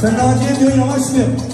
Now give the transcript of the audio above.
Sen daha diyor yavaş mı?